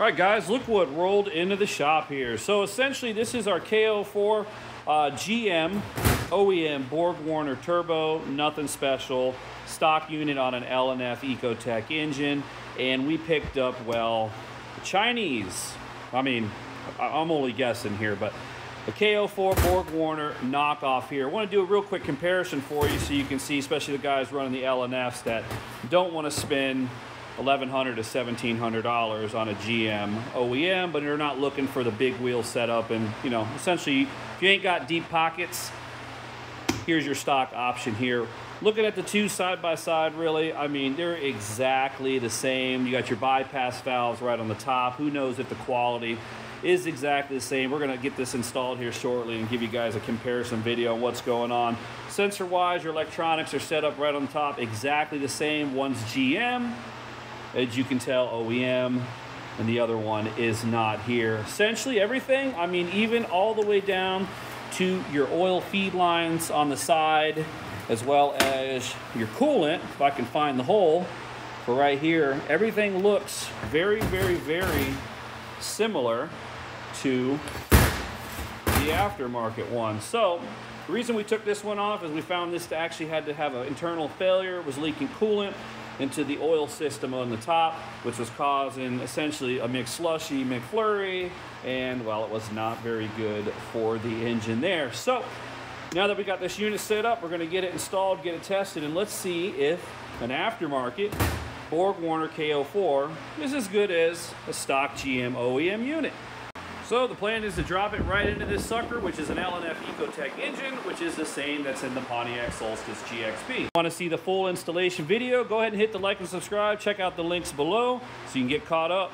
All right, guys, look what rolled into the shop here. So essentially, this is our KO4 uh, GM OEM Borg Warner Turbo, nothing special. Stock unit on an LNF Ecotec engine, and we picked up, well, Chinese. I mean, I'm only guessing here, but the KO4 Borg Warner knockoff here. I want to do a real quick comparison for you so you can see, especially the guys running the LNFs that don't want to spend 1,100 to $1,700 on a GM OEM, but you're not looking for the big wheel setup. And, you know, essentially, if you ain't got deep pockets, here's your stock option here. Looking at the two side by side, really, I mean, they're exactly the same. You got your bypass valves right on the top. Who knows if the quality is exactly the same. We're gonna get this installed here shortly and give you guys a comparison video on what's going on. Sensor wise, your electronics are set up right on top, exactly the same. One's GM, as you can tell, OEM, and the other one is not here. Essentially everything, I mean, even all the way down to your oil feed lines on the side, as well as your coolant, if I can find the hole for right here, everything looks very, very, very similar to the aftermarket one. So the reason we took this one off is we found this to actually had to have an internal failure, was leaking coolant into the oil system on the top, which was causing essentially a mixed slushy McFlurry, and well, it was not very good for the engine there. So now that we got this unit set up, we're gonna get it installed, get it tested, and let's see if an aftermarket Borg Warner KO4 is as good as a stock GM OEM unit. So the plan is to drop it right into this sucker, which is an LNF Ecotec engine, which is the same that's in the Pontiac Solstice GXP. Want to see the full installation video? Go ahead and hit the like and subscribe. Check out the links below so you can get caught up.